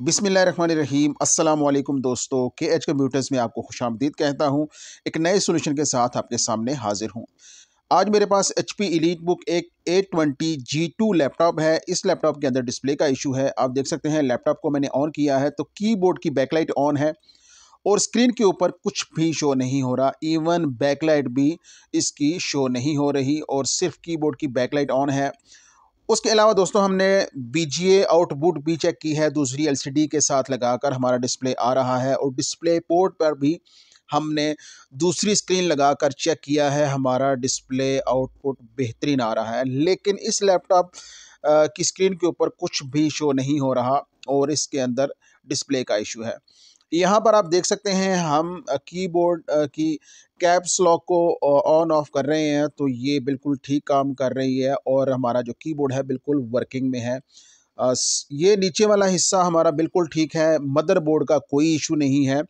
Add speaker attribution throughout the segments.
Speaker 1: बिसमीम अल्लाम दोस्तों, के एच कंप्यूटर्स में आपको खुश आमदीद कहता हूँ, एक नए सोल्यूशन के साथ आपके सामने हाजिर हूँ। आज मेरे पास एच पी इलीट बुक एक A twenty G two laptop है। इस लैपटॉप के अंदर डिस्प्ले का इशू है। आप देख सकते हैं लैपटॉप को मैंने ऑन किया है तो कीबोर्ड की बैकलाइट ऑन है और स्क्रीन के ऊपर कुछ भी शो नहीं हो रहा। इवन बैकलाइट भी इसकी शो नहीं हो रही और सिर्फ़ कीबोर्ड की बैकलाइट ऑन है। उसके अलावा दोस्तों हमने बी जी आउटपुट भी चेक की है, दूसरी एल सी डी के साथ लगाकर हमारा डिस्प्ले आ रहा है और डिस्प्ले पोर्ट पर भी हमने दूसरी स्क्रीन लगाकर चेक किया है, हमारा डिस्प्ले आउटपुट बेहतरीन आ रहा है। लेकिन इस लैपटॉप की स्क्रीन के ऊपर कुछ भी शो नहीं हो रहा और इसके अंदर डिस्प्ले का इशू है। यहाँ पर आप देख सकते हैं हम कीबोर्ड की कैप्स लॉक को ऑन ऑफ़ कर रहे हैं तो ये बिल्कुल ठीक काम कर रही है और हमारा जो कीबोर्ड है बिल्कुल वर्किंग में है। ये नीचे वाला हिस्सा हमारा बिल्कुल ठीक है मदरबोर्ड का कोई इशू नहीं है।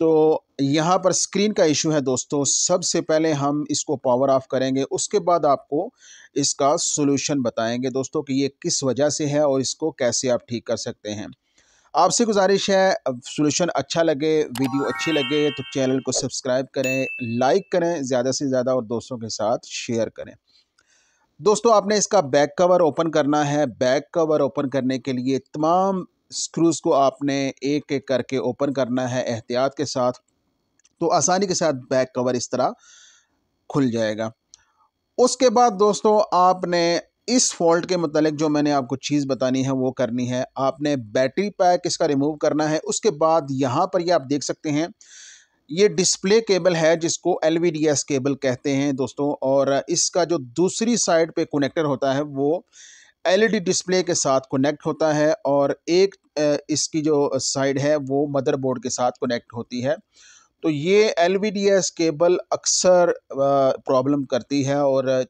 Speaker 1: तो यहाँ पर स्क्रीन का इशू है दोस्तों, सबसे पहले हम इसको पावर ऑफ़ करेंगे, उसके बाद आपको इसका सोल्यूशन बताएँगे दोस्तों कि ये किस वजह से है और इसको कैसे आप ठीक कर सकते हैं। आपसे गुजारिश है सोल्यूशन अच्छा लगे वीडियो अच्छी लगे तो चैनल को सब्सक्राइब करें लाइक करें, ज़्यादा से ज़्यादा और दोस्तों के साथ शेयर करें। दोस्तों, आपने इसका बैक कवर ओपन करना है। बैक कवर ओपन करने के लिए तमाम स्क्रूज़ को आपने एक एक करके ओपन करना है एहतियात के साथ तो आसानी के साथ बैक कवर इस तरह खुल जाएगा। उसके बाद दोस्तों, आपने इस फॉल्ट के मतलब जो मैंने आपको चीज़ बतानी है, वो करनी है। आपने बैटरी पैक इसका रिमूव करना है। उसके बाद यहाँ पर ये आप देख सकते हैं, ये डिस्प्ले केबल है जिसको एलवीडीएस केबल कहते हैं दोस्तों, और इसका जो दूसरी साइड पे कनेक्टर होता है, वो एलईडी डिस्प्ले के साथ कनेक्ट होता है, और एक इसकी जो साइड है, वो मदरबोर्ड के साथ कनेक्ट होती है। तो ये एलवीडीएस केबल अक्सर प्रॉब्लम करती है, और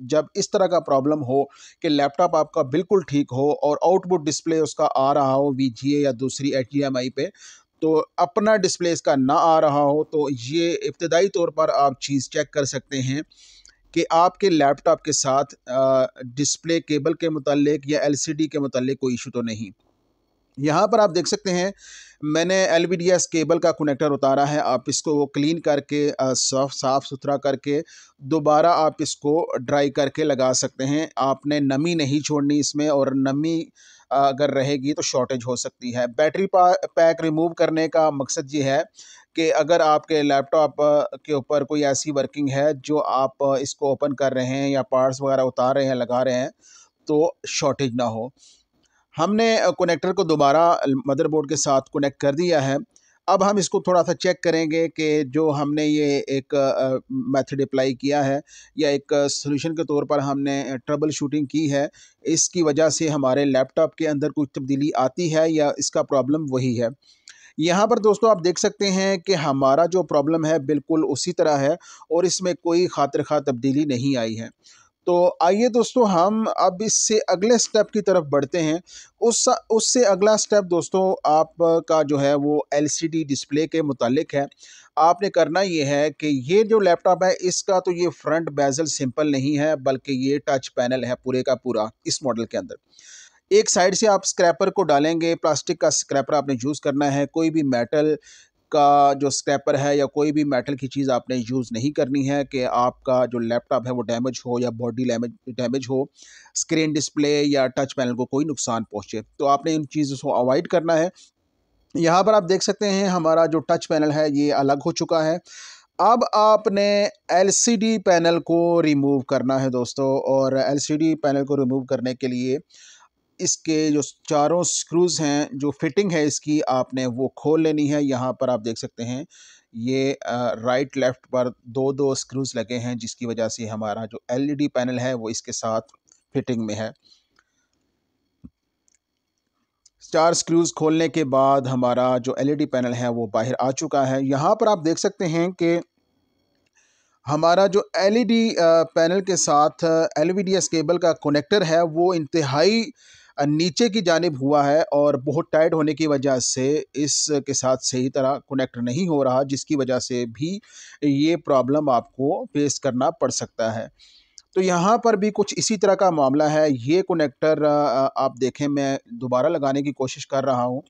Speaker 1: जब इस तरह का प्रॉब्लम हो कि लैपटॉप आपका बिल्कुल ठीक हो और आउटपुट डिस्प्ले उसका आ रहा हो वी या दूसरी एच पे तो अपना डिस्प्ले इसका ना आ रहा हो तो ये इब्तदाई तौर पर आप चीज़ चेक कर सकते हैं कि आपके लैपटॉप के साथ डिस्प्ले केबल के मतलब या एलसीडी के मतलब कोई इशू तो नहीं। यहाँ पर आप देख सकते हैं, मैंने एलवीडीएस केबल का कनेक्टर उतारा है, आप इसको वो क्लीन करके साफ़, साफ़ सुथरा करके दोबारा आप इसको ड्राई करके लगा सकते हैं। आपने नमी नहीं छोड़नी इसमें और नमी अगर रहेगी तो शॉर्टेज हो सकती है। बैटरी पैक रिमूव करने का मकसद ये है कि अगर आपके लैपटॉप के ऊपर कोई ऐसी वर्किंग है जो आप इसको ओपन कर रहे हैं या पार्ट्स वगैरह उतार रहे हैं, लगा रहे हैं तो शॉर्टेज ना हो। हमने कनेक्टर को दोबारा मदरबोर्ड के साथ कनेक्ट कर दिया है। अब हम इसको थोड़ा सा चेक करेंगे कि जो हमने ये एक मेथड अप्लाई किया है या एक सोल्यूशन के तौर पर हमने ट्रबल शूटिंग की है, इसकी वजह से हमारे लैपटॉप के अंदर कुछ तब्दीली आती है या इसका प्रॉब्लम वही है। यहाँ पर दोस्तों आप देख सकते हैं कि हमारा जो प्रॉब्लम है बिल्कुल उसी तरह है और इसमें कोई खातिर खा तब्दीली नहीं आई है। तो आइए दोस्तों, हम अब इससे अगले स्टेप की तरफ़ बढ़ते हैं। उस, उससे अगला स्टेप दोस्तों, आपका जो है वो एलसीडी डिस्प्ले के मुतालिक है। आपने करना ये है कि ये जो लैपटॉप है, इसका तो ये फ्रंट बेजल सिंपल नहीं है, बल्कि ये टच पैनल है पूरे का पूरा इस मॉडल के अंदर। एक साइड से आप स्क्रैपर को डालेंगे प्लास्टिक का स्क्रैपर आपने यूज़ करना है, कोई भी मेटल का जो स्क्रैपर है या कोई भी मेटल की चीज़ आपने यूज़ नहीं करनी है कि आपका जो लैपटॉप है वो डैमेज हो या बॉडी डैमेज डैमेज हो स्क्रीन डिस्प्ले या टच पैनल को कोई नुकसान पहुँचे तो आपने इन चीज़ों को अवॉइड करना है। यहाँ पर आप देख सकते हैं हमारा जो टच पैनल है ये अलग हो चुका है। अब आपने एलसीडी पैनल को रिमूव करना है दोस्तों और एलसीडी पैनल को रिमूव करने के लिए इसके जो चारों स्क्रूज़ हैं, जो फिटिंग है इसकी, आपने वो खोल लेनी है। यहाँ पर आप देख सकते हैं, ये राइट लेफ़्ट पर दो दो स्क्रूज़ लगे हैं, जिसकी वजह से हमारा जो एलईडी पैनल है, वो इसके साथ फिटिंग में है। चार स्क्रूज़ खोलने के बाद हमारा जो एलईडी पैनल है, वो बाहर आ चुका है। यहाँ पर आप देख सकते हैं कि हमारा जो एलईडी पैनल के साथ एल केबल का कनेक्टर है, वो इंतहाई नीचे की जानब हुआ है और बहुत टाइट होने की वजह से इसके साथ सही तरह कनेक्ट नहीं हो रहा, जिसकी वजह से भी ये प्रॉब्लम आपको फेस करना पड़ सकता है। तो यहाँ पर भी कुछ इसी तरह का मामला है। ये कनेक्टर आप देखें, मैं दोबारा लगाने की कोशिश कर रहा हूँ।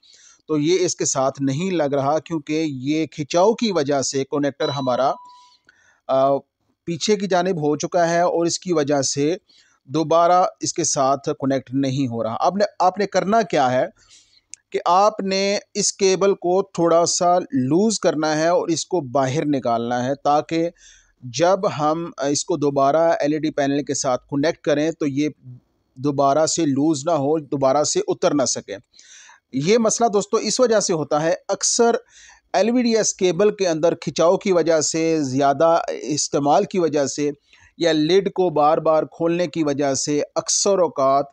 Speaker 1: तो ये इसके साथ नहीं लग रहा क्योंकि ये खिंचाव की वजह से कनेक्टर हमारा पीछे की जानब हो चुका है और इसकी वजह से दोबारा इसके साथ कनेक्ट नहीं हो रहा। आपने आपने करना क्या है कि आपने इस केबल को थोड़ा सा लूज़ करना है और इसको बाहर निकालना है ताकि जब हम इसको दोबारा एलईडी पैनल के साथ कनेक्ट करें तो ये दोबारा से लूज़ ना हो, दोबारा से उतर ना सके। ये मसला दोस्तों इस वजह से होता है, अक्सर एल केबल के अंदर खिंचाव की वजह से, ज़्यादा इस्तेमाल की वजह से या लिड को बार बार खोलने की वजह से अक्सर अवकात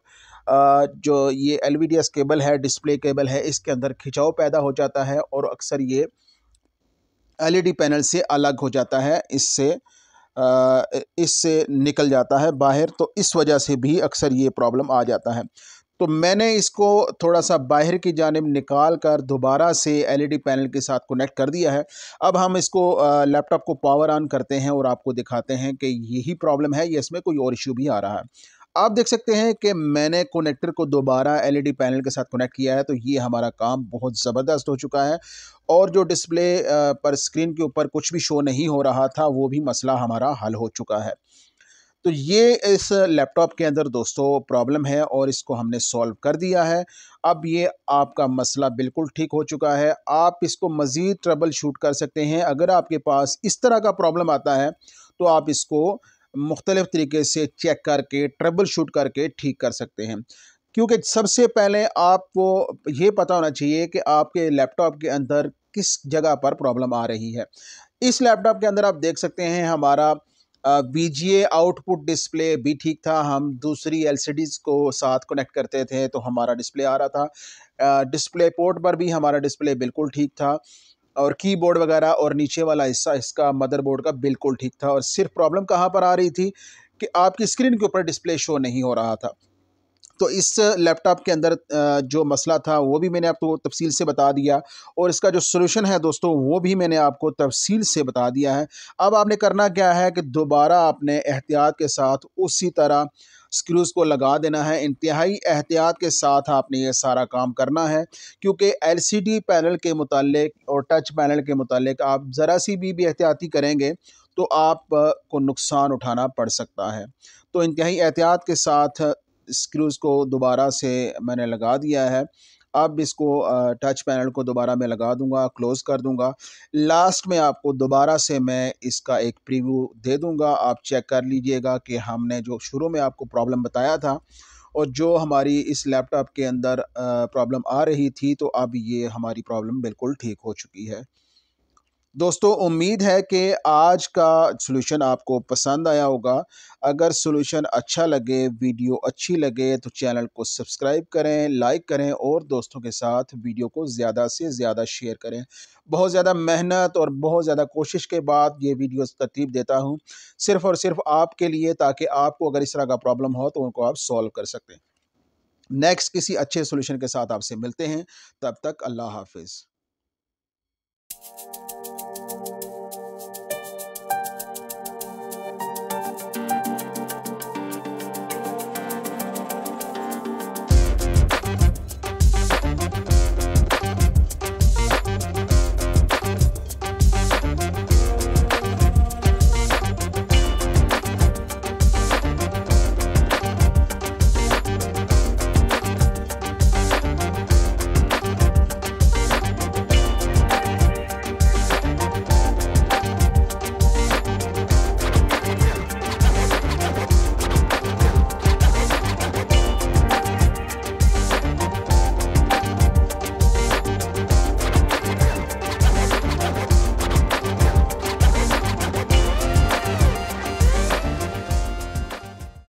Speaker 1: जो ये एलवीडीएस केबल है डिस्प्ले केबल है, इसके अंदर खिंचाव पैदा हो जाता है और अक्सर ये एलईडी पैनल से अलग हो जाता है, इससे इससे निकल जाता है बाहर तो इस वजह से भी अक्सर ये प्रॉब्लम आ जाता है। तो मैंने इसको थोड़ा सा बाहर की जानब निकाल कर दोबारा से एलईडी पैनल के साथ कनेक्ट कर दिया है। अब हम इसको लैपटॉप को पावर ऑन करते हैं और आपको दिखाते हैं कि यही प्रॉब्लम है, या इसमें कोई और इशू भी आ रहा है। आप देख सकते हैं कि मैंने कनेक्टर को दोबारा एलईडी पैनल के साथ कनेक्ट किया है तो ये हमारा काम बहुत ज़बरदस्त हो चुका है। और जो डिस्प्ले पर स्क्रीन के ऊपर कुछ भी शो नहीं हो रहा था, वो भी मसला हमारा हल हो चुका है। तो ये इस लैपटॉप के अंदर दोस्तों प्रॉब्लम है और इसको हमने सॉल्व कर दिया है। अब ये आपका मसला बिल्कुल ठीक हो चुका है। आप इसको मज़ीद ट्रबल शूट कर सकते हैं। अगर आपके पास इस तरह का प्रॉब्लम आता है तो आप इसको मुख्तलिफ़ तरीके से चेक करके ट्रबल शूट करके ठीक कर सकते हैं। क्योंकि सबसे पहले आपको ये पता होना चाहिए कि आपके लैपटॉप के अंदर किस जगह पर प्रॉब्लम आ रही है। इस लैपटॉप के अंदर आप देख सकते हैं हमारा वी आउटपुट डिस्प्ले भी ठीक था। हम दूसरी एल को साथ कनेक्ट करते थे तो हमारा डिस्प्ले आ रहा था। डिस्प्ले पोर्ट पर भी हमारा डिस्प्ले बिल्कुल ठीक था और कीबोर्ड वगैरह और नीचे वाला हिस्सा, इसका मदरबोर्ड का बिल्कुल ठीक था। और सिर्फ़ प्रॉब्लम कहाँ पर आ रही थी कि आपकी स्क्रीन के ऊपर डिस्प्ले शो नहीं हो रहा था। तो इस लैपटॉप के अंदर जो मसला था वो भी मैंने आपको तफसील से बता दिया और इसका जो सोल्यूशन है दोस्तों वो भी मैंने आपको तफसील से बता दिया है। अब आपने करना क्या है कि दोबारा आपने एहतियात के साथ उसी तरह स्क्रूज़ को लगा देना है। इंतहाई एहतियात के साथ आपने ये सारा काम करना है क्योंकि एलसीडी पैनल के मुतालिक और टच पैनल के मुतालिक आप ज़रा सी भी, भी एहतियाती करेंगे तो आप को नुकसान उठाना पड़ सकता है। तो इंतहाई एहतियात के साथ स्क्रूज़ को दोबारा से मैंने लगा दिया है। अब इसको टच पैनल को दोबारा मैं लगा दूँगा, क्लोज़ कर दूँगा। लास्ट में आपको दोबारा से मैं इसका एक प्रीव्यू दे दूँगा। आप चेक कर लीजिएगा कि हमने जो शुरू में आपको प्रॉब्लम बताया था और जो हमारी इस लैपटॉप के अंदर प्रॉब्लम आ रही थी तो अब ये हमारी प्रॉब्लम बिल्कुल ठीक हो चुकी है। दोस्तों, उम्मीद है कि आज का सलूशन आपको पसंद आया होगा। अगर सलूशन अच्छा लगे वीडियो अच्छी लगे तो चैनल को सब्सक्राइब करें लाइक करें और दोस्तों के साथ वीडियो को ज़्यादा से ज़्यादा शेयर करें। बहुत ज़्यादा मेहनत और बहुत ज़्यादा कोशिश के बाद ये वीडियो तरतीब देता हूँ, सिर्फ़ और सिर्फ़ आपके लिए, ताकि आपको अगर इस तरह का प्रॉब्लम हो तो उनको आप सॉल्व कर सकते नेक्स्ट किसी अच्छे सोल्यूशन के साथ आपसे मिलते हैं। तब तक अल्लाह हाफिज़।